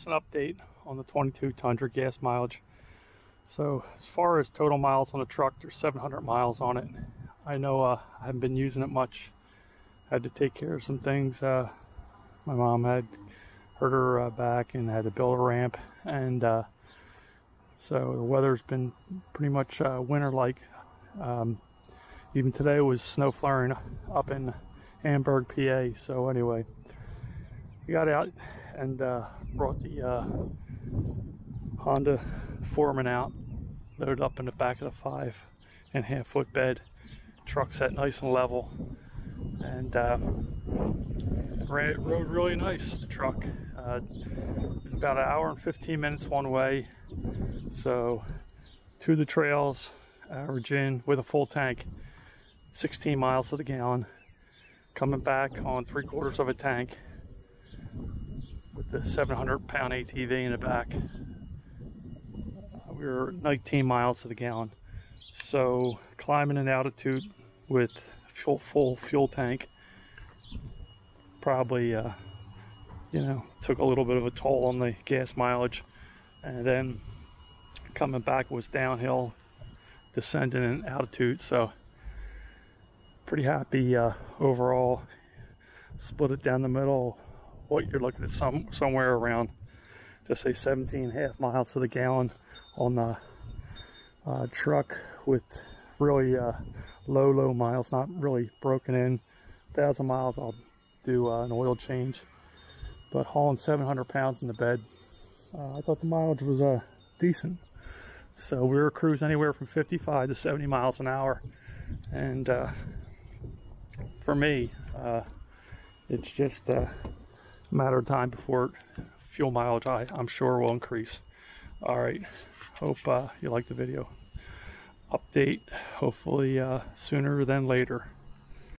it's an update on the 22 Tundra gas mileage. So as far as total miles on the truck, there's 700 miles on it. I know uh, I haven't been using it much. I had to take care of some things. Uh, my mom had hurt her uh, back and had to build a ramp, and uh, so the weather's been pretty much uh, winter-like. Um, even today was snow flurrying up in Hamburg, PA. So anyway, got out and uh, brought the uh, Honda Foreman out, loaded up in the back of the five and half foot bed. Truck set nice and level, and uh, ran, rode really nice. The truck. Uh, about an hour and 15 minutes one way, so to the trails, averaging with a full tank, 16 miles to the gallon. Coming back on three quarters of a tank the 700 pound ATV in the back. Uh, we were 19 miles to the gallon. So climbing in altitude with full, full fuel tank probably, uh, you know, took a little bit of a toll on the gas mileage. And then coming back was downhill, descending in altitude. So pretty happy uh, overall. Split it down the middle. What you're looking at some somewhere around, just say 17 and a half miles to the gallon on the uh, truck with really uh, low, low miles, not really broken in. Thousand miles, I'll do uh, an oil change. But hauling 700 pounds in the bed, uh, I thought the mileage was uh, decent. So we were cruising anywhere from 55 to 70 miles an hour, and uh, for me, it's just matter of time before fuel mileage, I, I'm sure, will increase. All right, hope uh, you like the video. Update, hopefully uh, sooner than later.